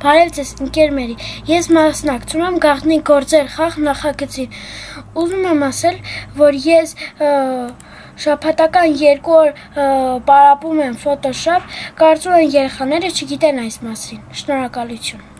Բարև ձեզ, ընկերմերի։ Ես մասնակցում եմ գաղտնի գործեր խաղ նախագծին։ Ուզում եմ ասել, որ ես շաբաթական երկու օր պարապում եմ Photoshop, կարծում եմ երեխաները չգիտեն այս մասին։ Շնորհակալություն։